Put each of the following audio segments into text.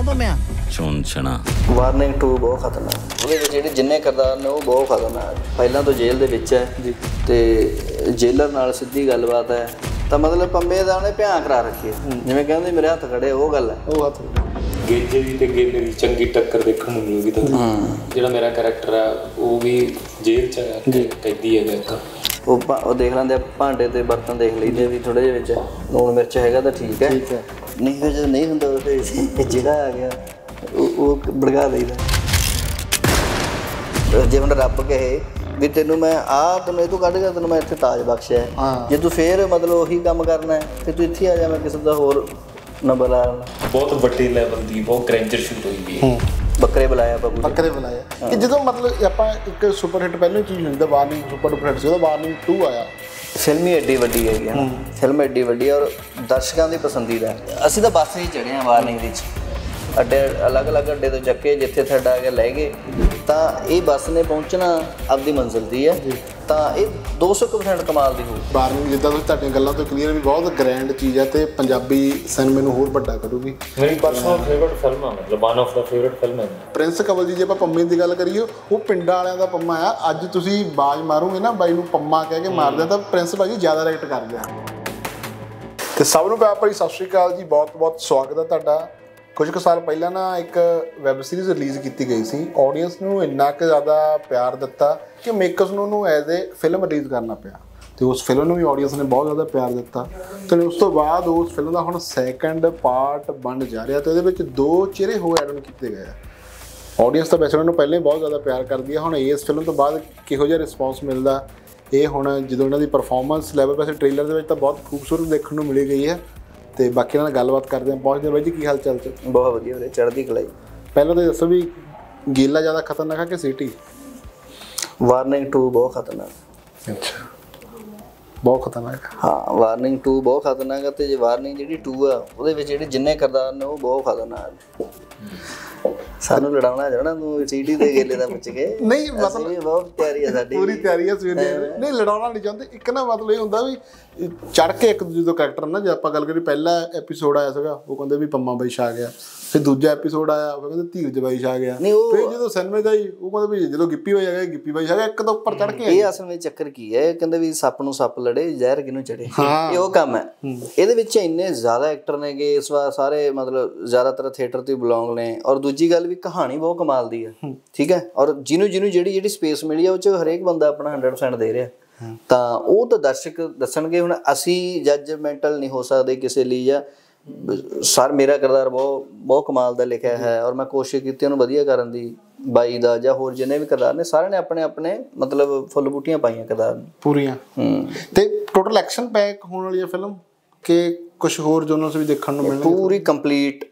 ਕਿਉਂ ਪੰਮਿਆ ਚੁਣ ਚਣਾ ਵਾਰਨਿੰਗ 2 ਬਹੁਤ ਖਤਰਨਾਕ। ਉਹਦੇ ਵਿੱਚ ਜਿਹੜੇ ਜਿੰਨੇ ਕਿਰਦਾਰ ਨੇ ਉਹ ਬਹੁਤ ਖਤਰਨਾਕ। ਪਹਿਲਾਂ ਤੋਂ ਜੇਲ੍ਹ ਦੇ ਵਿੱਚ ਹੈ ਤੇ ਜੇਲਰ ਨਾਲ ਸਿੱਧੀ ਗੱਲਬਾਤ ਹੈ। ਤਾਂ ਮਤਲਬ ਪੰਮੇ ਦਾ ਉਹਨੇ ਭਿਆਨ ਕਰਾ ਰੱਖੀ ਹੈ। ਜਿਵੇਂ ਕਹਿੰਦੇ ਮੇਰੇ ਹੱਥ ਖੜੇ ਉਹ ਗੱਲ ਹੈ। ਉਹ ਹੱਥ ਗੇਜੇ ਦੀ ਤੇ ਗੇਲੇ ਦੀ ਚੰਗੀ ਟੱਕਰ ਦੇਖਣ ਨੂੰ ਮਿਲੂਗੀ ਤੁਹਾਨੂੰ ਜਿਹੜਾ ਮੇਰਾ ਕੈਰੈਕਟਰ ਆ ਉਹ ਵੀ ਜੇਲ੍ਹ ਚ ਹੈ ਕੈਦੀ ਹੈਗਾ ਇੱਕ ਉਹ ਉਹ ਦੇਖ ਲੈਂਦੇ ਆ, ਭਾਂਡੇ ਤੇ ਬਰਤਨ ਦੇਖ ਲਈਦੇ ਵੀ ਥੋੜੇ ਜਿਹੇ ਵਿੱਚ। ਲੂਣ ਮਿਰਚ ਹੈਗਾ ਤਾਂ ਠੀਕ ਹੈ। ਠੀਕ ਹੈ। ਨਹੀਂ ਫਿਰ ਜਦੋਂ ਨਹੀਂ ਹੁੰਦਾ ਉਹ ਫਿਰ ਜਿਹੜਾ ਆ ਗਿਆ ਉਹ ਉਹ ਬੜਗਾ ਦੇਈਦਾ। ਜੇ ਹੁਣ ਰੱਬ ਕਹੇ ਵੀ ਤੈਨੂੰ ਮੈਂ ਆ ਤੈਨੂੰ ਇਹ ਤੋਂ ਕੱਢ ਗਿਆ ਤੈਨੂੰ ਮੈਂ ਇੱਥੇ ਤਾਜ ਬਖਸ਼ਿਆ। ਜੇ ਤੂੰ ਫੇਰ ਮਤਲਬ ਉਹੀ ਕੰਮ ਕਰਨਾ ਹੈ ਤੇ ਤੂੰ ਇੱਥੇ ਆ ਜਾ ਮੈਂ ਕਿਸੇ ਦਾ ਹੋਰ ਨੰਬਰ ਆ। ਬਹੁਤ ਵੱਡੇ ਲੈਵਲ ਦੀ ਬਹੁਤ ਗ੍ਰੈਂਜਰ ਸ਼ੂਟ ਹੋਈ ਵੀ ਹੈ। ਬੱਕਰੇ ਬੁਲਾਇਆ ਬੱਬੂ ਬੱਕਰੇ ਬੁਲਾਇਆ। ਕਿ ਜਦੋਂ ਮਤਲਬ ਆਪਾਂ ਇੱਕ ਸੁਪਰ ਹਿੱਟ ਪਹਿਲਾਂ ਚੀਜ਼ ਹੁੰਦਾ ਵਾਰਨਿੰਗ ਸੁਪਰ ਹਿੱਟ ਸੀ ਉਹਦਾ ਵਾਰਨਿੰਗ 2 ਆਇਆ। ਫਿਲਮ ਹੀ ਐਡੀ ਵੱਡੀ ਹੈਗੀ ਹੈ ਨਾ। ਫਿਲਮ ਐਡੀ ਵੱਡੀ ਹੈ ਔਰ ਦਰਸ਼ਕਾਂ ਦੀ ਪਸੰਦੀਦਾ। ਅਸੀਂ ਤਾਂ ਬੱਸ ਹੀ ਚੜੇ ਆ ਵਾਰਨਿੰਗ ਦੀ ਚ ਅੱਡੇ ਅਲੱਗ-ਅਲੱਗ ਅੱਡੇ ਤੋਂ ਚੱਕੇ ਜਿੱਥੇ ਸਾਡਾ ਆ ਕੇ ਲੈ ਗਏ ਤਾਂ ਇਹ ਬੱਸ ਨੇ ਪਹੁੰਚਣਾ ਆਪਦੀ ਮੰਜ਼ਿਲ ਦੀ ਹੈ। ਤਾਂ ਇਹ 200% ਕਮਾਲ ਦੀ ਹੋਊ ਵਾਰਨਿੰਗ ਜਿੱਦਾਂ ਤੁਸੀਂ ਤੁਹਾਡੀਆਂ ਗੱਲਾਂ ਤੋਂ ਕਲੀਅਰ ਵੀ ਬਹੁਤ ਗ੍ਰੈਂਡ ਚੀਜ਼ ਹੈ ਤੇ ਪੰਜਾਬੀ ਸਿਨੇਮੇ ਨੂੰ ਹੋਰ ਵੱਡਾ ਕਰੂਗੀ। ਮੇਰੀ ਪਰਸਨਲ ਫੇਵਰਿਟ ਫਿਲਮ ਆ ਮਤਲਬ one of the favourite film ਹੈ। ਪ੍ਰਿੰਸ ਕਵਲ ਜੀ ਜੇ ਆਪਾਂ ਪੰਮੇ ਦੀ ਗੱਲ ਕਰੀਏ ਉਹ ਪਿੰਡਾਂ ਵਾਲਿਆਂ ਦਾ ਪੰਮਾ ਆ। ਅੱਜ ਤੁਸੀਂ ਬਾਜ ਮਾਰੋਗੇ ਨਾ ਬਾਈ ਨੂੰ ਪੰਮਾ ਕਹਿ ਕੇ ਮਾਰਦੇ ਤਾਂ ਪ੍ਰਿੰਸ ਭਾਜੀ ਜ਼ਿਆਦਾ ਰਾਈਟ ਕਰਦੇ ਆ। ਤੇ ਸਭ ਨੂੰ ਪਿਆਰ ਭਰੀ ਸਤਿ ਸ਼੍ਰੀ ਅਕਾਲ ਜੀ ਬਹੁਤ ਬਹੁਤ ਸਵਾਗਤ ਹੈ ਤੁਹਾਡਾ। ਕੁਝ ਕੁ ਸਾਲ ਪਹਿਲਾਂ ਨਾ ਇੱਕ ਵੈਬ ਸੀਰੀਜ਼ ਰਿਲੀਜ਼ ਕੀਤੀ ਗਈ ਸੀ। ਆਡੀਅנס ਨੂੰ ਇੰਨਾ ਕੁ ਜ਼ਿਆਦਾ ਪਿਆਰ ਦਿੱਤਾ ਕਿ ਮੇਕਰਸ ਨੂੰ ਉਹਨੂੰ ਐਜ਼ ਅ ਫਿਲਮ ਰਿਲੀਜ਼ ਕਰਨਾ ਪਿਆ। ਤੇ ਉਸ ਫਿਲਮ ਨੂੰ ਵੀ ਆਡੀਅנס ਨੇ ਬਹੁਤ ਜ਼ਿਆਦਾ ਪਿਆਰ ਦਿੱਤਾ। ਤੇ ਉਸ ਤੋਂ ਬਾਅਦ ਉਸ ਫਿਲਮ ਦਾ ਹੁਣ ਸੈਕੰਡ ਪਾਰਟ ਬਣ ਜਾ ਰਿਹਾ ਤੇ ਉਹਦੇ ਵਿੱਚ ਦੋ ਚਿਹਰੇ ਹੋਰ ਐਡ ਕੀਤੇ ਗਏ ਆ। ਆਡੀਅנס ਤਾਂ ਵੈਸੇ ਉਹਨਾਂ ਨੂੰ ਪਹਿਲਾਂ ਹੀ ਬਹੁਤ ਜ਼ਿਆਦਾ ਪਿਆਰ ਕਰਦੀ ਹੈ ਹੁਣ ਇਸ ਫਿਲਮ ਤੋਂ ਬਾਅਦ ਕਿਹੋ ਜਿਹਾ ਰਿਸਪੌਂਸ ਮਿਲਦਾ? ਇਹ ਹੁਣ ਜਦੋਂ ਇਹਨਾਂ ਦੀ ਪਰਫਾਰਮੈਂਸ ਲੈਵਲ ਵੈਸੇ ਟ੍ਰੇਲਰ ਦੇ ਵਿੱਚ ਤਾਂ ਬਹੁਤ ਖੂਬਸੂਰਤ ਦੇਖਣ ਨੂੰ ਮਿਲੀ ਗਈ ਹੈ। ਤੇ ਬਾਕੀ ਨਾਲ ਗੱਲਬਾਤ ਕਰਦੇ ਹਾਂ। ਪਹੁੰਚਦੇ ਬਾਈ ਜੀ ਕੀ ਹਾਲ ਚਾਲ ਚ? ਬਹੁਤ ਵਧੀਆ ਵੀਰੇ ਚੜ੍ਹਦੀ ਕਲਾਈ ਪਹਿਲਾਂ ਤਾਂ ਦੱਸੋ ਵੀ ਗੀਲਾ ਜ਼ਿਆਦਾ ਖਤਰਨਾਕ ਹੈ ਕਿ ਸਿਟੀ? ਵਾਰਨਿੰਗ 2 ਬਹੁਤ ਖਤਰਨਾਕ। ਅੱਛਾ। ਬਹੁਤ ਖਤਰਨਾਕ ਹੈ ਹਾਂ ਵਾਰਨਿੰਗ 2 ਬਹੁਤ ਖਤਰਨਾਕ ਹੈ ਤੇ ਜੇ ਵਾਰਨਿੰਗ ਜਿਹੜੀ 2 ਆ ਉਹਦੇ ਵਿੱਚ ਜਿਹੜੇ ਜਿੰਨੇ ਕਿਰਦਾਰ ਨੇ ਉਹ ਬਹੁਤ ਖਤਰਨਾਕ ਸਾਨੂੰ ਲੜਾਉਣਾ ਜਾਣਾ ਤੂੰ ਸੀਟੀ ਦੇ ਗੇਲੇ ਦਾ ਪੁੱਛ ਕੇ। ਨਹੀਂ ਮਤਲਬ ਬਹੁਤ ਪਿਆਰੀ ਆ ਸਾਡੀ। ਪੂਰੀ ਤਿਆਰੀ ਹੈ ਸਵੇਰੇ ਨਹੀਂ ਲੜਾਉਣਾ ਨਹੀਂ ਚਾਹੁੰਦੇ। ਇੱਕ ਨਾ ਮਤਲਬ ਇਹ ਹੁੰਦਾ ਵੀ ਚੜ ਕੇ ਇੱਕ ਦੂਜੇ ਤੋਂ ਕੈਰੈਕਟਰ ਨਾ ਜੇ ਆਪਾਂ ਗੱਲ ਕਰੀ ਪਹਿਲਾ ਐਪੀਸੋਡ ਆਇਆ ਸੀਗਾ ਉਹ ਕਹਿੰਦੇ ਵੀ ਪੰਮਾ ਬਾਈ ਛਾ ਗਿਆ। ਫਿਰ ਦੂਜਾ ਐਪੀਸੋਡ ਆਇਆ ਉਹ ਕਹਿੰਦੇ ਧੀਰਜ ਬਾਈ ਛਾ ਗਿਆ। ਫਿਰ ਜਦੋਂ ਸਿਨੇਮੇ ਦਾ ਹੀ ਉਹ ਕਹਿੰਦੇ ਵੀ ਜਦੋਂ ਗਿੱਪੀ ਬਾਈ ਆ ਗਿਆ ਗਿੱਪੀ ਬਾਈ ਛਾ ਗਿਆ ਇੱਕ ਤੋਂ ਉੱਪਰ ਚੜ ਕੇ ਇਹ ਅਸਲ ਵਿੱਚ ਚੱਕਰ ਕੀ ਹੈ ਕਹਿੰਦੇ ਵੀ ਸੱਪ ਨੂੰ ਸੱਪ ਲੜੇ ਜ਼ਹਿਰ ਕਿਹਨੂੰ ਚੜੇ। ਇਹ ਉਹ ਕੰਮ ਹੈ। ਇਹਦੇ ਵਿੱਚ ਇੰਨੇ ਜ਼ਿਆਦਾ ਐਕਟਰ ਨੇਗੇ ਇਸ ਵਾਰ ਸਾਰੇ ਮਤਲਬ ਜ਼ਿਆਦਾਤਰ ਥੀਏਟਰ ਤੇ ਬਿਲੋਂਗ ਨੇ। ਔਰ ਦੂਜੀ ਗੱਲ ਵੀ ਕਹਾਣੀ ਬਹੁਤ ਕਮਾਲ ਦੀ ਹੈ। ਠੀਕ ਹੈ? ਔਰ ਜਿਹਨੂੰ ਜਿਹਨੂੰ ਜਿਹੜੀ ਜਿਹੜੀ ਸਪੇਸ ਮਿਲੀ ਹੈ ਉਹ ਚ ਹਰੇਕ ਬੰਦਾ ਆਪਣਾ 100% ਦੇ ਰਿਹਾ। ਤਾਂ ਉਹ ਤਾਂ ਦਰਸ਼ਕ ਦੱਸਣਗੇ ਹੁਣ ਅਸੀਂ ਜੱਜਮੈਂਟਲ ਨਹੀਂ ਹੋ ਸਕਦੇ ਕਿਸੇ ਲਈ ਜਾਂ ਸਰ ਮੇਰਾ ਕਿਰਦਾਰ ਬਹੁਤ ਬਹੁਤ ਕਮਾਲ ਦਾ ਲਿਖਿਆ ਹੈ ਔਰ ਮੈਂ ਕੋਸ਼ਿਸ਼ ਕੀਤੀ ਉਹਨੂੰ ਵਧੀਆ ਕਰਨ ਦੀ ਬਾਈ ਦਾ ਜਾਂ ਹੋਰ ਜਿੰਨੇ ਵੀ ਕਿਰਦਾਰ ਨੇ ਸਾਰਿਆਂ ਨੇ ਆਪਣੇ ਆਪਣੇ ਮਤਲਬ ਫੁੱਲ ਬੂਟੀਆਂ ਪਾਈਆਂ ਕਿਰਦਾਰ ਨੂੰ। ਪੂਰੀਆਂ। ਹੂੰ। ਤੇ ਟੋਟਲ ਐਕਸ਼ਨ ਪੈਕ ਹੋਣ ਵਾਲੀ ਹੈ ਫਿਲਮ ਕਿ ਕੁਝ ਹੋਰ ਜੋਨਰਸ ਵੀ ਦੇਖਣ ਨੂੰ ਮਿਲਣਗੇ? ਪੂਰੀ ਕੰਪਲੀਟ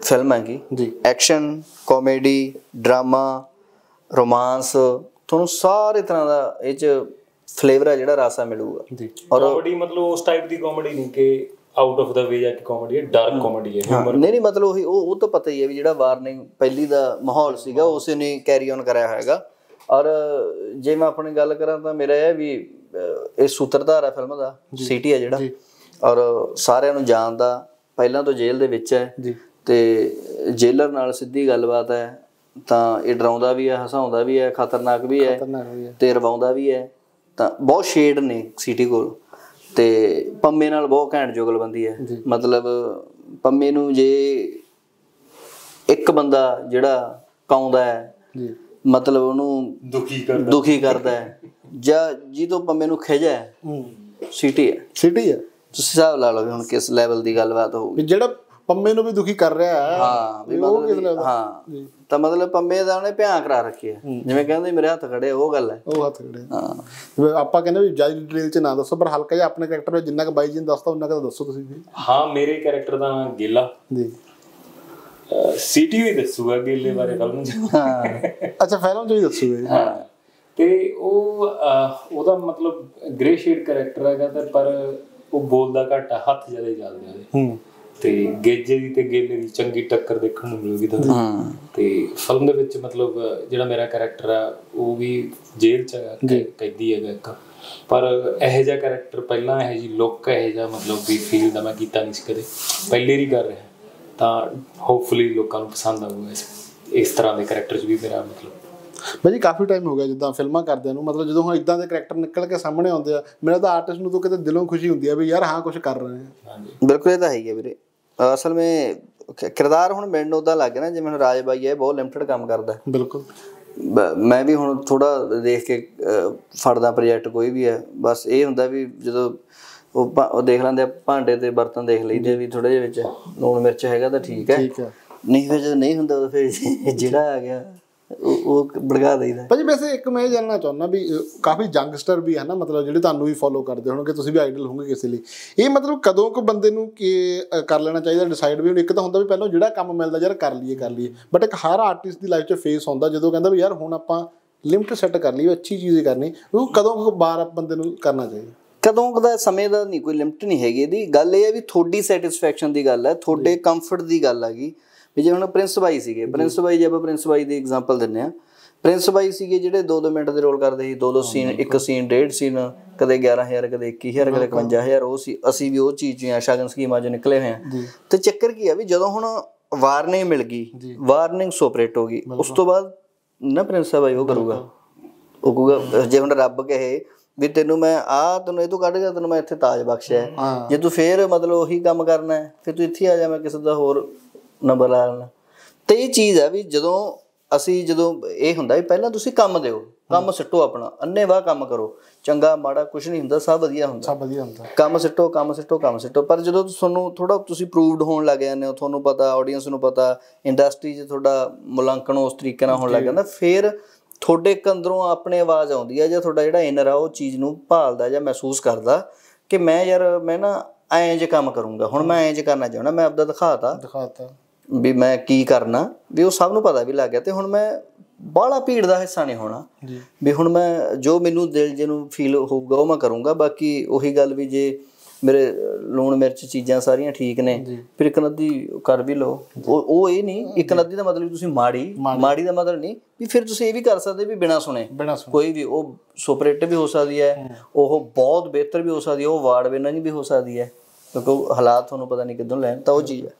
ਫਿਲਮ ਹੈਗੀ। ਜੀ। ਐਕਸ਼ਨ ਕਾਮੇਡੀ ਡਰਾਮਾ ਰੋਮਾਂਸ ਤੁਹਾਨੂੰ ਸਾਰੇ ਤਰ੍ਹਾਂ ਦਾ ਇਹ ਚ ਫਲੇਵਰ ਹੈ ਜਿਹੜਾ ਰਾਸਾ ਮਿਲੂਗਾ। ਜੀ। ਔਰ ਕਾਮੇਡੀ ਮਤਲਬ ਉਸ ਟਾਈਪ ਦੀ ਕਾਮੇਡੀ ਨਹੀਂ ਕਿ ਆਊਟ ਆਫ ਦਾ ਵੇ ਜਾਂ ਕਾਮੇਡੀ ਹੈ ਡਾਰਕ ਕਾਮੇਡੀ ਹੈ ਹਿਊਮਰ ਨਹੀਂ ਨਹੀਂ ਮਤਲਬ ਉਹੀ ਉਹ ਉਹ ਤਾਂ ਪਤਾ ਹੀ ਹੈ ਵੀ ਜਿਹੜਾ ਵਾਰਨਿੰਗ ਪਹਿਲੀ ਦਾ ਮਾਹੌਲ ਸੀਗਾ ਉਸੇ ਨੇ ਕੈਰੀ ਔਨ ਕਰਿਆ ਹੋਇਆਗਾ ਔਰ ਜੇ ਮੈਂ ਆਪਣੀ ਗੱਲ ਕਰਾਂ ਤਾਂ ਮੇਰਾ ਇਹ ਵੀ ਇਹ ਸੂਤਰਧਾਰ ਹੈ ਫਿਲਮ ਦਾ ਸਿਟੀ ਹੈ ਜਿਹੜਾ। ਔਰ ਸਾਰਿਆਂ ਨੂੰ ਜਾਣਦਾ ਪਹਿਲਾਂ ਤੋਂ ਜੇਲ੍ਹ ਦੇ ਵਿੱਚ ਹੈ। ਜੀ। ਤੇ ਜੇਲਰ ਨਾਲ ਸਿੱਧੀ ਗੱਲਬਾਤ ਹੈ ਤਾਂ ਇਹ ਡਰਾਉਂਦਾ ਵੀ ਹੈ ਹਸਾਉਂਦਾ ਵੀ ਹੈ ਖਤਰਨਾਕ ਵੀ ਹੈ ਤੇ ਰਵਾਉਂਦਾ ਵੀ ਹੈ। ਤਾਂ ਬਹੁਤ ਸ਼ੇਡ ਨੇ ਸਿਟੀ ਕੋਲ। ਤੇ ਪੰਮੇ ਨਾਲ ਬਹੁਤ ਘੈਂਟ ਜੁਗਲਬੰਦੀ ਹੈ। ਮਤਲਬ ਪੰਮੇ ਨੂੰ ਜੇ ਇੱਕ ਬੰਦਾ ਜਿਹੜਾ ਕਾਉਂਦਾ ਹੈ ਜੀ। ਮਤਲਬ ਉਹਨੂੰ ਦੁਖੀ ਕਰ ਦੁਖੀ ਕਰਦਾ ਹੈ। ਜਾਂ ਜਿਹਦੋਂ ਪੰਮੇ ਨੂੰ ਖਿਜਾ ਹੈ ਹੂੰ। ਸਿਟੀ ਹੈ। ਸਿਟੀ ਹੈ। ਤੁਸੀਂ ਹਿਸਾਬ ਲਾ ਲਓ ਵੀ ਹੁਣ ਕਿਸ ਲੈਵਲ ਦੀ ਗੱਲਬਾਤ ਹੋਊਗੀ। ਜਿਹੜਾ ਪੰਮੇ ਨੂੰ ਵੀ ਦੁਖੀ ਕਰ ਰਿਹਾ ਹੈ। ਹਾਂ ਵੀ ਉਹ ਕਿਸ ਮਤਲਬ level ਵੀ- ਦਾ? ਹਾਂ ਤਾਂ ਮਤਲਬ ਪੰਮੇ ਦਾ ਉਹਨੇ ਭਿਆਨ ਕਰਾ ਰੱਖੀ ਹੈ। ਜਿਵੇਂ ਕਹਿੰਦੇ ਮੇਰੇ ਹੱਥ ਖੜੇ ਉਹ ਗੱਲ ਹੈ। ਉਹ ਹੱਥ ਖੜੇ। ਹਾਂ। ਆਪਾਂ ਕਹਿੰਦੇ ਵੀ ਜ਼ਿਆਦਾ ਡਿਟੇਲ ਚ ਨਾ ਦੱਸੋ ਪਰ ਹਲਕਾ ਜਿਹਾ ਆਪਣੇ ਕੈਰੈਕਟਰ ਵਿੱਚ ਜਿੰਨਾ ਕੁ ਬਾਈ ਜੀ ਨੇ ਦੱਸਤਾ ਉਹਨਾਂ ਕੁ ਦੱਸੋ ਤੁਸੀਂ ਵੀ। ਹਾਂ ਮੇਰੇ ਕੈਰੈਕਟਰ ਦਾ ਗੇਲਾ। ਜੀ। ਸਿਟੀ ਵੀ ਦੱਸੂਗਾ ਗੇਲੇ ਬਾਰੇ ਫਿਲਮ ਚ ਹਾਂ। ਅੱਛਾ ਫਿਲਮ ਚ ਵੀ ਦੱਸੋਗੇ ਹਾਂ। ਤੇ ਉਹ ਉਹਦਾ ਮਤਲਬ ਗ੍ਰੇ ਸ਼ੇਡ ਕੈਰੈਕਟਰ ਹੈਗਾ ਤੇ ਪਰ ਉਹ ਬੋਲਦਾ ਘੱਟ ਆ ਹੱਥ ਜ਼ਿਆਦਾ ਚੱਲਦੇ ਉਹਦੇ। ਹੂੰ। ਤੇ ਗੇਜੇ ਦੀ ਤੇ ਗੇਲੇ ਦੀ ਚੰਗੀ ਟੱਕਰ ਦੇਖਣ ਨੂੰ ਮਿਲੂਗੀ ਤੁਹਾਨੂੰ ਹਾਂ। ਤੇ ਫਿਲਮ ਦੇ ਵਿੱਚ ਮਤਲਬ ਜਿਹੜਾ ਮੇਰਾ ਕੈਰੈਕਟਰ ਆ ਉਹ ਵੀ ਜੇਲ੍ਹ ਚ ਕੈਦੀ ਹੈਗਾ ਇੱਕ। ਪਰ ਇਹੋ ਜਿਹਾ ਕੈਰੈਕਟਰ ਪਹਿਲਾਂ ਇਹੋ ਜੀ ਲੁੱਕ ਇਹੋ ਜਿਹਾ ਮਤਲਬ ਵੀ ਫੀਲ ਦਾ ਮੈਂ ਕੀਤਾ ਨਹੀਂ ਸੀ ਕਦੇ। ਪਹਿਲੇ ਹੀ ਕਰ ਰਿਹਾ ਤਾਂ ਹੋਪਫੁਲੀ ਲੋਕਾਂ ਨੂੰ ਪਸੰਦ ਆਊਗਾ ਇਸ ਇਸ ਤਰ੍ਹਾਂ ਦੇ ਕੈਰੈਕਟਰ 'ਚ ਵੀ ਮੇਰਾ ਮਤਲਬ। ਭਾਜੀ ਕਾਫੀ ਟਾਈਮ ਹੋ ਗਿਆ ਜਿੱਦਾਂ ਫਿਲਮਾਂ ਕਰਦਿਆਂ ਨੂੰ। ਮਤਲਬ ਜਦੋਂ ਹੁਣ ਇਦਾਂ ਦੇ ਕੈਰੈਕਟਰ ਨਿਕਲ ਕੇ ਸਾਹਮਣੇ ਆਉਂਦੇ ਆ ਮੇਰਾ ਤਾਂ ਆਰਟਿਸਟ ਨੂੰ ਤਾਂ ਕਿਤੇ ਦਿਲੋਂ ਖੁਸ਼ੀ ਹੁੰਦੀ ਆ ਵੀ ਯਾਰ ਹਾਂ ਕੁਝ ਕਰ ਰਹੇ ਆ। ਹਾਂਜੀ। ਬਿਲਕੁਲ ਇਹ ਤਾਂ ਹੈ ਹੀ ਹੈ ਵੀਰੇ। ਅਸਲ ਵਿੱਚ ਕਿਰਦਾਰ ਹੁਣ ਮੈਨੂੰ ਉਦਾਂ ਲੱਗ ਨਾ ਜਿਵੇਂ ਰਾਜ ਬਾਈ ਇਹ ਬਹੁਤ ਲਿਮਟਿਡ ਕੰਮ ਕਰਦਾ। ਬਿਲਕੁਲ। ਮੈਂ ਵੀ ਹੁਣ ਥੋੜਾ ਦੇਖ ਕੇ ਫੜਦਾ ਪ੍ਰੋਜੈਕਟ ਕੋਈ ਵੀ ਹੈ। ਬਸ ਇਹ ਹੁੰਦਾ ਵੀ ਜਦੋਂ ਉਹ ਦੇਖ ਲੈਂਦੇ ਭਾਂਡੇ ਤੇ ਬਰਤਨ ਦੇਖ ਲਈਦੇ ਵੀ ਥੋੜੇ ਜਿਹੇ ਵਿੱਚ ਲੂਣ ਮਿਰਚ ਹੈਗਾ ਤਾਂ ਠੀਕ ਹੈ। ਠੀਕ ਹੈ। ਨਹੀਂ ਫਿਰ ਜਦੋਂ ਨਹੀਂ ਹੁੰਦਾ ਤਾਂ ਫਿਰ ਜਿਹੜਾ ਆ ਗਿਆ। ਉਹ ਉਹ ਭੜਕਾ ਦਈਦਾ। ਭਾਜੀ ਵੈਸੇ ਇੱਕ ਮੈਂ ਇਹ ਜਾਣਨਾ ਚਾਹੁੰਦਾ ਵੀ ਕਾਫੀ ਯੰਗਸਟਰ ਵੀ ਹੈ ਨਾ ਮਤਲਬ ਜਿਹੜੇ ਤੁਹਾਨੂੰ ਵੀ ਫੋਲੋ ਕਰਦੇ ਹੋਣਗੇ ਤੁਸੀਂ ਵੀ ਆਈਡਲ ਹੋਵੋਗੇ ਕਿਸੇ ਲਈ। ਇਹ ਮਤਲਬ ਕਦੋਂ ਕੁ ਬੰਦੇ ਨੂੰ ਕੀ ਕਰ ਲੈਣਾ ਚਾਹੀਦਾ ਡਿਸਾਈਡ ਵੀ ਇੱਕ ਤਾਂ ਹੁੰਦਾ ਵੀ ਪਹਿਲਾਂ ਜਿਹੜਾ ਕੰਮ ਮਿਲਦਾ ਯਾਰ ਕਰ ਲਈਏ ਕਰ ਲਈਏ। ਬਟ ਇੱਕ ਹਰ ਆਰਟਿਸਟ ਦੀ ਲਾਈਫ 'ਚ ਫੇਸ ਹੁੰਦਾ ਜਦੋਂ ਕਹਿੰਦਾ ਵੀ ਯਾਰ ਹੁਣ ਆਪਾਂ ਲਿਮਟ ਸੈੱਟ ਕਰ ਲਈ ਅੱਛੀ ਚੀਜ਼ ਕਰਨੀ ਉਹ ਕਦੋਂ ਕੁ ਬਾਰ ਬੰਦੇ ਨੂੰ ਕਰਨਾ ਚਾਹੀਦਾ? ਕਦੋਂ ਕਦਾ ਸਮੇਂ ਦਾ ਨਹੀਂ ਕੋਈ ਲਿਮਟ ਨਹੀਂ ਹੈਗੀ। ਇਹਦੀ ਗੱਲ ਇਹ ਹੈ ਵੀ ਤੁਹਾਡੀ ਸੈਟੀਸਫੈਕਸ਼ਨ ਦੀ ਗੱਲ ਹੈ ਤੁਹਾਡੇ ਕੰਫਰਟ ਦੀ ਗੱਲ ਹੈਗੀ ਵੀ ਜੇ ਹੁਣ ਪ੍ਰਿੰਸ ਬਾਈ ਸੀਗੇ ਪ੍ਰਿੰਸ ਬਾਈ ਜੇ ਆਪਾਂ ਪ੍ਰਿੰਸ ਬਾਈ ਦੀ ਐਗਜ਼ਾਮਪਲ ਦਿੰਨੇ ਆ ਪ੍ਰਿੰਸ ਬਾਈ ਸੀਗੇ ਜਿਹੜੇ 2-2 ਮਿੰਟ ਦੇ ਰੋਲ ਕਰਦੇ ਸੀ 2-2 ਸੀਨ ਇੱਕ ਸੀਨ ਡੇਢ ਸੀਨ ਕਦੇ 11000 ਕਦੇ 21000 ਕਦੇ 51000 ਉਹ ਸੀ ਅਸੀਂ ਵੀ ਉਹ ਚੀਜ਼ ਆ ਸ਼ਗਨ ਸਕੀਮਾਂ ਚੋਂ ਨਿਕਲੇ ਹੋਏ ਆ ਤੇ ਚੱਕਰ ਕੀ ਆ ਵੀ ਜਦੋਂ ਹੁਣ ਵਾਰਨਿੰਗ ਮਿਲ ਗਈ ਵਾਰਨਿੰਗ ਸੋਪਰੇਟ ਹੋ ਗਈ ਉਸ ਤੋਂ ਬਾਅਦ ਨਾ ਪ੍ਰਿੰਸ ਬਾਈ ਉਹ ਕਰੂਗਾ। ਉਹ ਕਹੂਗਾ ਜੇ ਹੁਣ ਰੱਬ ਕਹੇ ਵੀ ਤੈਨੂੰ ਮੈਂ ਆ ਤੈਨੂੰ ਇਹ ਤੋਂ ਕੱਢ ਗਿਆ ਤੈਨੂੰ ਮੈਂ ਇੱਥੇ ਤਾਜ ਬਖਸ਼ਿਆ। ਜੇ ਤੂੰ ਫੇਰ ਮਤਲਬ ਉਹੀ ਕੰਮ ਕਰਨਾ ਹੈ ਫਿਰ ਤੂੰ ਇੱਥੇ ਆ ਜਾ ਮੈਂ ਕਿਸੇ ਦਾ ਹੋਰ ਨੰਬਰ ਲਾ ਲੈਣਾ ਤੇ ਇਹ ਚੀਜ਼ ਹੈ ਵੀ ਜਦੋਂ ਅਸੀਂ ਜਦੋਂ ਇਹ ਹੁੰਦਾ ਵੀ ਪਹਿਲਾਂ ਤੁਸੀਂ ਕੰਮ ਦਿਓ ਕੰਮ ਸਿੱਟੋ ਆਪਣਾ ਅੰਨੇਵਾਹ ਕੰਮ ਕਰੋ। ਚੰਗਾ ਮਾੜਾ ਕੁਝ ਨਹੀਂ ਹੁੰਦਾ ਸਭ ਵਧੀਆ ਹੁੰਦਾ। ਸਭ ਵਧੀਆ ਹੁੰਦਾ। ਕੰਮ ਸਿੱਟੋ ਕੰਮ ਸਿੱਟੋ ਕੰਮ ਸਿੱਟੋ। ਪਰ ਜਦੋਂ ਤੁਹਾਨੂੰ ਥੋੜਾ ਤੁਸੀਂ ਪ੍ਰੂਵਡ ਹੋਣ ਲੱਗ ਜਾਂਦੇ ਹੋ ਤੁਹਾਨੂੰ ਪਤਾ ਆਡੀਅנס ਨੂੰ ਪਤਾ ਇੰਡਸਟਰੀ 'ਚ ਤੁਹਾਡਾ ਮੁਲਾਂਕਣ ਉਸ ਤਰੀਕੇ ਨਾਲ ਹੋਣ ਲੱਗ ਜਾਂਦਾ ਫਿਰ ਤੁਹਾਡੇ ਇੱਕ ਅੰਦਰੋਂ ਆਪਣੇ ਆਵਾਜ਼ ਆਉਂਦੀ ਹੈ ਜਾਂ ਤੁਹਾਡਾ ਜਿਹੜਾ ਇਨਰ ਆ ਉਹ ਚੀਜ਼ ਨੂੰ ਭਾਲਦਾ ਜਾਂ ਮਹਿਸੂਸ ਕਰਦਾ ਕਿ ਮੈਂ ਯਾਰ ਮੈਂ ਨਾ ਐਂ ਜੇ ਕੰਮ ਕਰੂੰਗਾ। ਹੁਣ ਮੈਂ ਐਂ ਜੇ ਕਰਨਾ ਚਾਹੁੰਦਾ ਮੈਂ ਆਪਦਾ ਦਿਖਾਤਾ। ਦਿਖਾਤਾ। ਵੀ ਮੈਂ ਕੀ ਕਰਨਾ ਵੀ ਉਹ ਸਭ ਨੂੰ ਪਤਾ ਵੀ ਲੱਗ ਗਿਆ ਤੇ ਹੁਣ ਮੈਂ ਬਾਹਲਾ ਭੀੜ ਦਾ ਹਿੱਸਾ ਨਹੀਂ ਹੋਣਾ। ਜੀ। ਵੀ ਹੁਣ ਮੈਂ ਜੋ ਮੈਨੂੰ ਦਿਲ ਜੇ ਨੂੰ ਫੀਲ ਹੋਊਗਾ ਉਹ ਮੈਂ ਕਰੂੰਗਾ ਬਾਕੀ ਉਹੀ ਗੱਲ ਵੀ ਜੇ ਮੇਰੇ ਲੂਣ ਮਿਰਚ ਚੀਜ਼ਾਂ ਸਾਰੀਆਂ ਠੀਕ ਨੇ ਫਿਰ ਇੱਕ ਨਦੀ ਕਰ ਵੀ ਲਓ। ਉਹ ਉਹ ਇਹ ਨਹੀਂ ਇੱਕ ਨਦੀ ਦਾ ਮਤਲਬ ਤੁਸੀਂ ਮਾੜੀ ਮਾੜੀ। ਦਾ ਮਤਲਬ ਨਹੀਂ ਵੀ ਫਿਰ ਤੁਸੀਂ ਇਹ ਵੀ ਕਰ ਸਕਦੇ ਵੀ ਬਿਨਾ ਸੁਣੇ। ਬਿਨਾਂ ਸੁਣੇ। ਕੋਈ ਵੀ ਉਹ ਸੁਪਰੇਟ ਵੀ ਹੋ ਸਕਦੀ ਹੈ ਉਹ ਬਹੁਤ ਬਿਹਤਰ ਵੀ ਹੋ ਸਕਦੀ ਹੈ ਉਹ ਵਾਰਡ ਵਿਨਰ ਵੀ ਹੋ ਸਕਦੀ ਹੈ। ਕਿਉਂਕਿ ਹਾਲਾਤ ਤੁਹਾਨੂੰ ਪਤਾ ਨਹੀਂ ਕਿੱਦੋਂ ਲੈਣ ਤਾਂ ਉਹ ਚੀਜ਼ ਹੈ।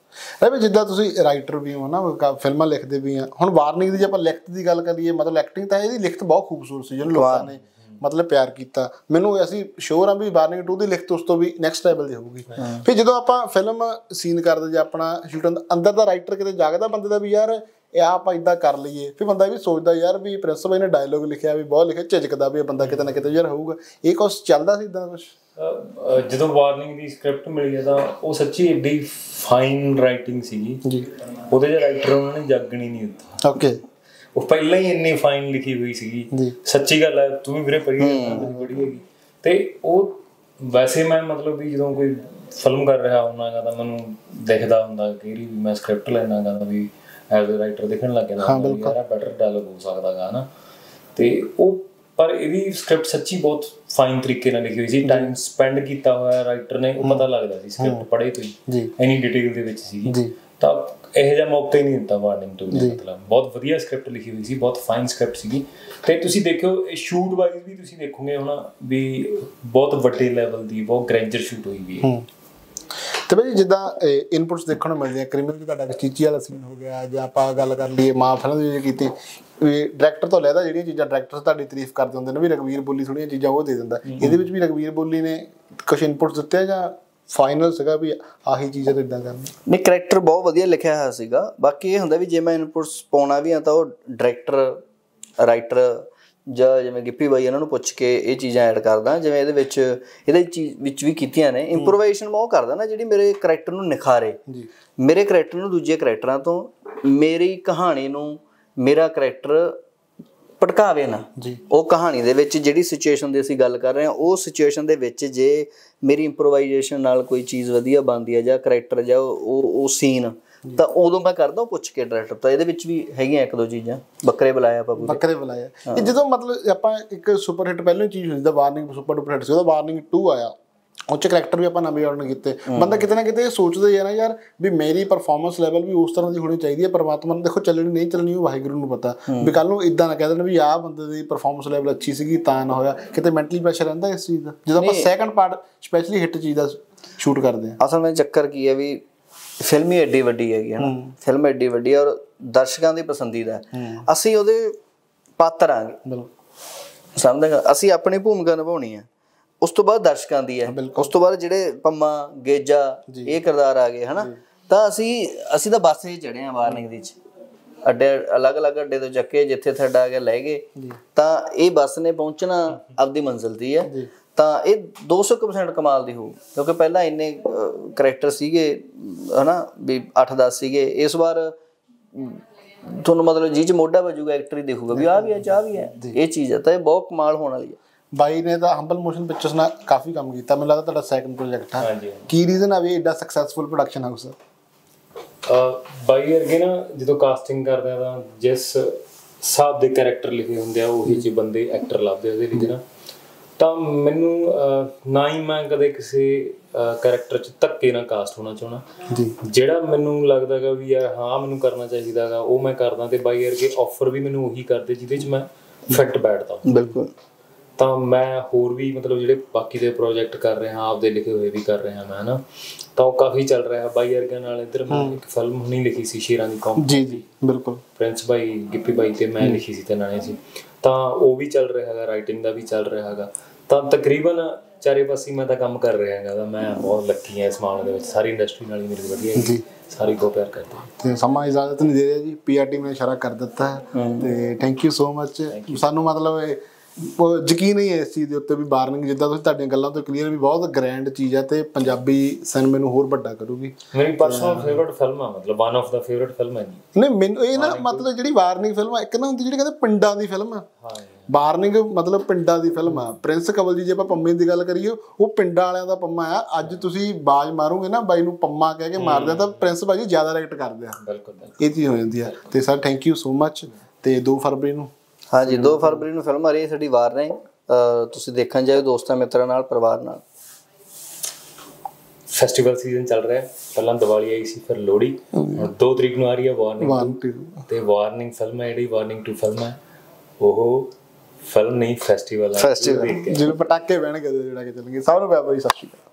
ਇਹ ਵੀ ਜਿੱਦਾਂ ਤੁਸੀਂ ਰਾਈਟਰ ਵੀ ਹੋ ਨਾ ਫਿਲਮਾਂ ਲਿਖਦੇ ਵੀ ਆ ਹੁਣ ਵਾਰਨਿੰਗ ਦੀ ਜੇ ਆਪਾਂ ਲਿਖਤ ਦੀ ਗੱਲ ਕਰੀਏ ਮਤਲਬ ਐਕਟਿੰਗ ਤਾਂ ਇਹਦੀ ਲਿਖਤ ਬਹੁਤ ਖੂਬਸੂਰਤ ਸੀ ਜਿਹਨੂੰ ਲੋਕਾਂ ਨੇ ਮਤਲਬ ਪਿਆਰ ਕੀਤਾ। ਮੈਨੂੰ ਅਸੀਂ ਸ਼ੋਰ ਆ ਵੀ ਵਾਰਨਿੰਗ 2 ਦੀ ਲਿਖਤ ਉਸ ਤੋਂ ਵੀ ਨੈਕਸਟ ਲੈਵਲ ਦੀ ਹੋਊਗੀ। ਫਿਰ ਜਦੋਂ ਆਪਾਂ ਫਿਲਮ ਸੀਨ ਕਰਦੇ ਜਾਂ ਆਪਣਾ ਸ਼ੂਟ ਅੰਦਰ ਦਾ ਰਾਈਟਰ ਕਿਤੇ ਜਾਗਦਾ ਬੰਦੇ ਦਾ ਵੀ ਯਾਰ ਇਹ ਆਪਾਂ ਇਦਾਂ ਕਰ ਲਈਏ। ਫਿਰ ਬੰਦਾ ਇਹ ਵੀ ਸੋਚਦਾ ਯਾਰ ਵੀ ਪ੍ਰਿੰਸ ਬਾਈ ਨੇ ਡਾਇਲੋਗ ਲਿਖਿਆ ਵੀ ਬਹੁਤ ਲਿਖਿਆ ਝਿਜਕਦਾ ਵੀ ਇਹ ਬੰਦਾ ਕਿਤੇ ਨਾ ਕਿਤੇ ਯਾਰ ਹੋਊਗਾ। ਇਹ ਕੁਛ ਚੱਲਦਾ ਸੀ ਇਦਾਂ ਅਹ, ਜਦੋਂ ਵਾਰਨਿੰਗ ਦੀ ਸਕ੍ਰਿਪਟ ਮਿਲੀ ਤਾਂ ਉਹ ਸੱਚੀ ਏਡੀ ਫਾਈਨ ਰਾਈਟਿੰਗ ਸੀਗੀ। ਜੀ। ਉਹਦੇ ਜਿਹੜਾ ਰਾਈਟਰ ਉਹਨਾਂ ਨੇ ਜਾਗਣੀ ਨਹੀਂ ਦਿੱਤਾ। ਓਕੇ। ਉਹ ਪਹਿਲਾਂ ਹੀ ਇੰਨੀ ਫਾਈਨ ਲਿਖੀ ਹੋਈ ਸੀਗੀ। ਜੀ। ਸੱਚੀ ਗੱਲ ਹੈ ਤੂੰ ਵੀ ਵੀਰੇ ਪੜ੍ਹੀ ਪੜ੍ਹੀ ਹੈਗੀ। ਤੇ ਉਹ ਵੈਸੇ ਮੈਂ ਮਤਲਬ ਵੀ ਜਦੋਂ ਕੋਈ ਫਿਲਮ ਕਰ ਰਿਹਾ ਹੁੰਨਾਗਾ ਤਾਂ ਮੈਨੂੰ ਦਿਖਦਾ ਹੁੰਦਾ ਕਿ ਵੀ ਮੈਂ ਸਕ੍ਰਿਪਟ ਲੈਣਾਗਾ ਵੀ ਐਜ਼ ਅ ਰਾਈਟਰ ਦਿਖਣ ਲੱਗ ਜਾਂਦਾ ਹਾਂ ਬਿਲਕੁਲ। ਬੈਟਰ ਡਾਇਲੌਗ ਹੋ ਸਕਦਾਗਾ ਹਨਾ। ਤੇ ਉਹ ਪਰ ਇਹਦੀ ਸਕ੍ਰਿਪਟ ਸੱਚੀ ਬਹੁਤ ਫਾਈਨ ਤਰੀਕੇ ਨਾਲ ਲਿਖੀ ਹੋਈ ਸੀ। ਟਾਈਮ ਸਪੈਂਡ ਕੀਤਾ ਹੋਇਆ ਰਾਈਟਰ ਨੇ ਉਹ ਪਤਾ ਲੱਗਦਾ ਸੀ ਸਕ੍ਰਿਪਟ ਪੜ੍ਹੇ ਤੋਂ ਹੀ ਜੀ। ਇਨੀ ਡਿਟੇਲ ਦੇ ਵਿੱਚ ਸੀਗੀ। ਜੀ। ਤਾਂ ਇਹੋ ਜਿਹਾ ਮੌਕਾ ਹੀ ਨਹੀਂ ਦਿੱਤਾ ਵਾਰਨਿੰਗ ਟੂ ਨੇ ਮਤਲਬ। ਬਹੁਤ ਵਧੀਆ ਸਕ੍ਰਿਪਟ ਲਿਖੀ ਹੋਈ ਸੀ ਬਹੁਤ ਫਾਈਨ ਸਕ੍ਰਿਪਟ ਸੀਗੀ। ਤੇ ਤੁਸੀਂ ਦੇਖਿਓ ਸ਼ੂਟ ਵਾਈਜ਼ ਵੀ ਤੁਸੀਂ ਦੇਖੋਗੇ ਹੁਣ ਵੀ ਬਹੁਤ ਵੱਡੇ ਲੈਵਲ ਦੀ ਬਹੁਤ ਗ੍ਰੈਂਜਰ ਸ਼ੂਟ ਹੋਈ ਵੀ ਹੈ। ਤੇ ਬਈ ਜਿੱਦਾਂ ਇਨਪੁਟਸ ਦੇਖਣ ਨੂੰ ਮਿਲਦੀਆਂ ਕ੍ਰਿਮੀਨਲ ਚ ਤੁਹਾਡਾ ਚੀਚੀ ਵਾਲਾ ਸੀਨ ਹੋ ਗਿਆ ਜਾਂ ਆਪਾਂ ਗੱਲ ਕਰ ਲਈਏ ਮਾਂ ਫਿਲਮ ਦੀ ਜੇ ਕੀਤੀ ਵੀ ਡਾਇਰੈਕਟਰ ਤੋਂ ਲੈਦਾ ਜਿਹੜੀਆਂ ਚੀਜ਼ਾਂ ਡਾਇਰੈਕਟਰ ਤੁਹਾਡੀ ਤਾਰੀਫ ਕਰਦੇ ਹੁੰਦੇ ਨੇ ਵੀ ਰਗਵੀਰ ਬੋਲੀ ਥੋੜੀਆਂ ਚੀਜ਼ਾਂ ਉਹ ਦੇ ਦਿੰਦਾ। ਇਹਦੇ ਵਿੱਚ ਵੀ ਰਗਵੀਰ ਬੋਲੀ ਨੇ ਕੁਝ ਇਨਪੁਟਸ ਦਿੱਤੇ ਜਾਂ ਫਾਈਨਲ ਸੀਗਾ ਵੀ ਆਹੀ ਚੀਜ਼ਾਂ ਤੇ ਇਦਾਂ ਕਰਨੀ ਨਹੀਂ ਕਰੈਕਟਰ ਬਹੁਤ ਵਧੀਆ ਲਿਖਿਆ ਹੋਇਆ ਸੀਗਾ। ਬਾਕੀ ਇਹ ਹੁੰਦਾ ਵੀ ਜੇ ਮੈਂ ਇਨਪੁਟਸ ਪਾਉਣਾ ਵੀ ਆ ਤਾਂ ਉਹ ਡਾਇਰੈਕਟਰ ਰਾਈਟਰ ਜਾਂ ਜਿਵੇਂ ਗਿੱਪੀ ਬਾਈ ਇਹਨਾਂ ਨੂੰ ਪੁੱਛ ਕੇ ਇਹ ਚੀਜ਼ਾਂ ਐਡ ਕਰਦਾ। ਜਿਵੇਂ ਇਹਦੇ ਵਿੱਚ ਇਹਦੇ ਚੀਜ਼ ਵਿੱਚ ਵੀ ਕੀਤੀਆਂ ਨੇ। ਇੰਪਰੋਵਾਈਜ਼ੇਸ਼ਨ ਮੈਂ ਉਹ ਕਰਦਾ ਨਾ ਜਿਹੜੀ ਮੇਰੇ ਕਰੈਕਟਰ ਨੂੰ ਨਿਖਾਰੇ। ਜੀ। ਮੇਰੇ ਕਰੈਕਟਰ ਨੂੰ ਦੂਜੇ ਕਰੈਕਟਰਾਂ ਤੋਂ ਮੇਰੀ ਕਹਾਣੀ ਨੂੰ ਮੇਰਾ ਕਰੈਕਟਰ ਭਟਕਾਵੇ ਨਾ। ਜੀ। ਉਹ ਕਹਾਣੀ ਦੇ ਵਿੱਚ ਜਿਹੜੀ ਸਿਚੁਏਸ਼ਨ ਦੀ ਅਸੀਂ ਗੱਲ ਕਰ ਰਹੇ ਹਾਂ ਉਹ ਸਿਚੁਏਸ਼ਨ ਦੇ ਵਿੱਚ ਜੇ ਮੇਰੀ ਇੰਪਰੋਵਾਈਜੇਸ਼ਨ ਨਾਲ ਕੋਈ ਚੀਜ਼ ਵਧੀਆ ਬਣਦੀ ਹੈ ਜਾਂ ਕਰੈਕਟਰ ਜਾਂ ਉਹ ਉਹ ਸੀਨ ਤਾਂ ਉਦੋਂ ਮੈਂ ਕਰਦਾ ਪੁੱਛ ਕੇ ਡਾਇਰੈਕਟਰ ਤਾਂ। ਇਹਦੇ ਵਿੱਚ ਵੀ ਹੈਗੀਆਂ ਇੱਕ ਦੋ ਚੀਜ਼ਾਂ ਬੱਕਰੇ ਬੁਲਾਇਆ ਆਪਾਂ ਪੂਰੇ। ਬੱਕਰੇ ਬੁਲਾਇਆ। ਇਹ ਜਦੋਂ ਮਤਲਬ ਆਪਾਂ ਇੱਕ ਸੁਪਰ ਹਿੱਟ ਪਹਿਲਾਂ ਹੀ ਚੀਜ਼ ਹੁੰਦੀ ਦਾ ਵਾਰਨਿੰਗ ਸੁਪਰ ਡੁਪਰ ਹਿੱਟ ਸੀ ਉਹਦਾ ਵਾਰਨਿੰਗ 2 ਆਇਆ। ਉਹ ਚ ਕਰੈਕਟਰ ਵੀ ਆਪਾਂ ਨਵੇਂ ਆਉਣ ਕੀਤੇ। ਬੰਦਾ ਕਿਤੇ ਨਾ ਕਿਤੇ ਇਹ ਸੋਚਦਾ ਹੀ ਹੈ ਨਾ ਯਾਰ ਵੀ ਮੇਰੀ ਪਰਫਾਰਮੈਂਸ ਲੈਵਲ ਵੀ ਉਸ ਤਰ੍ਹਾਂ ਦੀ ਹੋਣੀ ਚਾਹੀਦੀ ਹੈ ਪਰਮਾਤਮਾ ਨੇ ਦੇਖੋ ਚੱਲਣੀ ਨਹੀਂ ਚੱਲਣੀ ਉਹ ਵਾਹਿਗੁਰੂ ਨੂੰ ਪਤਾ। ਵੀ ਕੱਲ ਨੂੰ ਇਦਾਂ ਨਾ ਕਹਿ ਦੇਣ ਵੀ ਆਹ ਬੰਦੇ ਦੀ ਪਰਫਾਰਮੈਂਸ ਲੈਵਲ ਅੱਛੀ ਸੀਗੀ ਤਾਂ ਨਾ ਹੋਇਆ। ਕਿਤੇ ਮੈਂਟਲੀ ਪ੍ਰੈਸ਼ਰ ਰਹਿੰਦਾ ਇਸ ਚੀਜ਼ ਦਾ? ਜਦੋਂ ਆਪਾਂ ਸੈਕੰਡ ਪਾਰਟ ਸਪੈਸ਼ਲੀ ਹਿੱਟ ਚੀਜ਼ ਦਾ ਸ਼ੂਟ ਕਰਦੇ ਆ ਅਸਲ ਵਿੱਚ ਚੱਕਰ ਕੀ ਹੈ ਵੀ ਫਿਲਮ ਹੀ ਐਡੀ ਵੱਡੀ ਹੈਗੀ ਹੈ ਨਾ। ਫਿਲਮ ਐਡੀ ਵੱਡੀ ਹੈ ਔਰ ਦਰਸ਼ਕਾਂ ਦੀ ਪਸੰਦੀਦਾ ਅਸੀਂ ਉਹਦੇ ਪਾਤਰ ਆਂਗੇ ਬਿਲਕੁਲ। ਸਮਝਦਾ ਅਸੀਂ ਆਪਣੀ ਭੂਮਿਕਾ ਨਿਭਾਉਣੀ ਹੈ। ਉਸ ਤੋਂ ਬਾਅਦ ਦਰਸ਼ਕਾਂ ਦੀ ਹੈ। ਉਸ ਤੋਂ ਬਾਅਦ ਜਿਹੜੇ ਪੰਮਾ ਗੇਜਾ ਇਹ ਕਿਰਦਾਰ ਆ ਗਏ ਹਨਾ? ਤਾਂ ਅਸੀਂ ਅਸੀਂ ਤਾਂ ਬੱਸ 'ਚ ਚੜੇ ਆ ਵਾਰਨਿੰਗ ਦੀ ਚ। ਅੱਡੇ ਅਲੱਗ-ਅਲੱਗ ਅੱਡੇ ਤੋਂ ਚੱਕੇ ਜਿੱਥੇ ਤੁਹਾਡਾ ਆ ਗਿਆ ਲੈ ਗਏ। ਤਾਂ ਇਹ ਬੱਸ ਨੇ ਪਹੁੰਚਣਾ ਆਪਦੀ ਮੰਜ਼ਿਲ ਦੀ ਹੈ ਤਾਂ ਇਹ 200% ਕਮਾਲ ਦੀ ਹੋਊ ਕਿਉਂਕਿ ਪਹਿਲਾਂ ਇੰਨੇ ਕੈਰੈਕਟਰ ਸੀਗੇ ਹਨਾ? ਵੀ 8-10 ਸੀਗੇ। ਇਸ ਵਾਰ ਤੁਹਾਨੂੰ ਮਤਲਬ ਜੀ ਚ ਮੋਢਾ ਵੱਜੂਗਾ ਐਕਟਰ ਹੀ ਦੇਖੂਗਾ ਵੀ ਆ ਵੀ ਹੈ ਚਾਹ ਵੀ ਹੈ ਇਹ ਚੀਜ਼ ਹੈ ਤਾਂ ਇਹ ਬਹੁਤ ਕਮਾਲ ਹੋਣ ਵਾਲੀ ਹੈ। ਬਾਈ ਨੇ ਤਾਂ ਹੰਬਲ ਮੋਸ਼ਨ ਪਿਕਚਰਸ ਨਾਲ ਕਾਫੀ ਕੰਮ ਕੀਤਾ। ਮੈਨੂੰ ਲੱਗਦਾ ਤੁਹਾਡਾ ਸੈਕੰਡ ਪ੍ਰੋਜੈਕਟ ਹੈ ਹਾਂਜੀ ਕੀ ਰੀਜ਼ਨ ਆ ਵੀ ਐਡਾ ਸਕਸੈਸਫੁਲ ਪ੍ਰੋਡਕਸ਼ਨ ਹਾਊਸ ਅਹ ਬਾਈ ਵਰਗੇ ਨਾ ਜਦੋਂ ਕਾਸਟਿੰਗ ਕਰਦੇ ਆ ਤਾਂ ਜਿਸ ਹਿਸਾਬ ਦੇ ਕੈਰੈਕਟਰ ਲਿਖੇ ਹੁੰਦੇ ਆ ਉਹੀ ਜਿਹੇ ਬੰਦੇ ਐਕਟਰ ਲੱਭਦੇ ਆ ਉਹਦੇ ਵਿੱਚ ਨਾ। ਤਾਂ ਮੈਨੂੰ ਨਾ ਹੀ ਮੈਂ ਕਦੇ ਕਿਸੇ ਕੈਰੈਕਟਰ 'ਚ ਧੱਕੇ ਨਾਲ ਕਾਸਟ ਹੋਣਾ ਚਾਹਣਾ ਜੀ। ਜਿਹੜਾ ਮੈਨੂੰ ਲੱਗਦਾਗਾ ਵੀ ਯਾਰ ਹਾਂ ਮੈਨੂੰ ਕਰਨਾ ਚਾਹੀਦਾਗਾ ਉਹ ਮੈਂ ਕਰਦਾ ਤੇ ਬਾਈ ਵਰਗੇ ਆਫਰ ਵੀ ਮੈਨੂੰ ਉਹੀ ਕਰਦੇ ਜਿਹਦੇ 'ਚ ਮੈਂ ਫਿੱਟ ਬੈਠਦਾ। ਬਿਲਕੁਲ। ਤਾਂ ਮੈਂ ਹੋਰ ਵੀ ਮਤਲਬ ਜਿਹੜੇ ਬਾਕੀ ਦੇ ਪ੍ਰੋਜੈਕਟ ਕਰ ਰਿਹਾ ਆਪਦੇ ਲਿਖੇ ਹੋਏ ਵੀ ਕਰ ਰਿਹਾ ਮੈਂ ਨਾ ਤਾਂ ਉਹ ਕਾਫੀ ਚੱਲ ਰਿਹਾ ਬਾਈ ਵਰਗਿਆਂ ਨਾਲ ਇੱਧਰ ਮੈਂ ਇੱਕ ਫਿਲਮ ਹੁਣੀ ਲਿਖੀ ਸੀ ਸ਼ੇਰਾਂ ਦੀ ਕੌਮ ਜੀ ਜੀ ਬਿਲਕੁਲ। ਪ੍ਰਿੰਸ ਬਾਈ ਗਿੱਪੀ ਬਾਈ ਤੇ ਮੈਂ ਲਿਖੀ ਸੀ ਤੇ ਨਾਲੇ ਸੀ ਤਾਂ ਉਹ ਵੀ ਚੱਲ ਰਿਹਾ ਹੈਗਾ ਰਾਈਟਿੰਗ ਦਾ ਵੀ ਚੱਲ ਰਿਹਾ ਹੈਗਾ। ਤਾਂ ਤਕਰੀਬਨ ਚਾਰੇ ਪਾਸੇ ਮੈਂ ਤਾਂ ਕੰਮ ਕਰ ਰਿਹਾ ਹੈਗਾ ਮੈਂ ਬਹੁਤ ਲੱਕੀ ਹਾਂ ਇਸ ਮਾਮਲੇ ਦੇ ਵਿੱਚ। ਸਾਰੀ ਇੰਡਸਟਰੀ ਨਾਲ ਹੀ ਮੇਰੀ ਵਧੀਆ ਹੈ ਸਾਰੀ ਕੋ ਪਿਆਰ ਕਰਦੇ ਹੈ। ਤੇ ਸਮਾਂ ਇਜਾਜ਼ਤ ਨਹੀਂ ਦੇ ਰਿਹਾ ਜੀ। ਪੀਆਰ ਟੀਮ ਨੇ ਇਸ਼ਾਰਾ ਕਰ ਦਿੱਤਾ ਹੈ। ਤੇ ਥੈਂਕ ਯੂ ਸੋ ਮੱਚ ਸਾਨੂੰ ਮਤਲਬ ਯਕੀਨ ਹੀ ਹੈ ਇਸ ਚੀਜ਼ ਦੇ ਉੱਤੇ ਵੀ ਵਾਰਨਿੰਗ ਜਿੱਦਾਂ ਤੁਸੀਂ ਤੁਹਾਡੀਆਂ ਗੱਲਾਂ ਤੋਂ ਕਲੀਅਰ ਵੀ ਬਹੁਤ ਗ੍ਰੈਂਡ ਚੀਜ਼ ਹੈ ਤੇ ਪੰਜਾਬੀ ਸਿਨੇਮੇ ਨੂੰ ਹੋਰ ਵੱਡਾ ਕਰੂਗੀ। ਮੇਰੀ ਪਰਸਨਲ ਫੇਵਰਿਟ ਫਿਲਮ ਆ ਮਤਲਬ one of the favourite film ਹੈ ਜੀ। ਨਹੀਂ ਮੈਨੂੰ ਇਹ ਨਾ ਮਤਲਬ ਜਿਹੜੀ ਵਾਰਨਿੰਗ ਫਿਲਮ ਆ ਇੱਕ ਨਾ ਹੁੰਦੀ ਜਿਹੜੀ ਕਹਿੰਦੇ ਪਿੰਡਾਂ ਦੀ ਫਿਲਮ ਆ। ਹਾਂ ਵਾਰਨਿੰਗ ਮਤਲਬ ਪਿੰਡਾਂ ਦੀ ਫਿਲਮ ਆ। ਪ੍ਰਿੰਸ ਕਵਲ ਜੀ ਜੇ ਆਪਾਂ ਪੰਮੇ ਦੀ ਗੱਲ ਕਰੀਏ ਉਹ ਪਿੰਡਾਂ ਵਾਲਿਆਂ ਦਾ ਪੰਮਾ ਆ। ਅੱਜ ਤੁਸੀਂ ਬਾਜ ਮਾਰੋਗੇ ਨਾ ਬਾਈ ਨੂੰ ਪੰਮਾ ਕਹਿ ਕੇ ਮਾਰਦੇ ਤਾਂ ਪ੍ਰਿੰਸ ਬਾਜੀ ਜ਼ਿਆਦਾ ਰਿਐਕਟ ਕਰਦੇ ਆ। ਬਿਲਕੁਲ ਇਹ ਚੀਜ਼ ਹੋ ਜਾਂਦੀ ਆ। ਤੇ sir thank you so much ਤੇ 2 ਫਰਵਰੀ ਨੂੰ। ਹਾਂਜੀ 2 ਫਰਵਰੀ ਨੂੰ ਫਿਲਮ ਆ ਰਹੀ ਹੈ ਸਾਡੀ ਵਾਰਨਿੰਗ ਅਹ ਤੁਸੀਂ ਦੇਖਣ ਜਾਇਓ ਦੋਸਤਾਂ ਮਿੱਤਰਾਂ ਨਾਲ ਪਰਿਵਾਰ ਨਾਲ। ਫੈਸਟੀਵਲ ਸੀਜ਼ਨ ਚੱਲ ਰਿਹਾ ਹੈ। ਪਹਿਲਾਂ ਦੀਵਾਲੀ ਆਈ ਸੀ ਫਿਰ ਲੋਹੜੀ। ਹੁਣ 2 ਤਰੀਕ ਨੂੰ ਆ ਰਹੀ ਹੈ ਵਾਰਨਿੰਗ ਤੇ ਵਾਰਨਿੰਗ ਫਿਲਮ ਹੈ ਜਿਹੜੀ ਵਾਰਨਿੰਗ ਟੂ ਫਿਲਮ ਹੈ। ਉਹ ਫਿਲਮ ਨਹੀਂ ਫੈਸਟੀਵਲ ਹੈ ਜਿਵੇਂ ਪਟਾਕੇ ਬਹਿਣਗੇ ਜਿਹੜਾ ਕਿ ਚੱਲਣਗੇ। ਸਭ ਨੂੰ ਪਿਆਰ ਭਰੀ ਸਤਿ ਸ਼੍ਰੀ ਅਕਾਲ।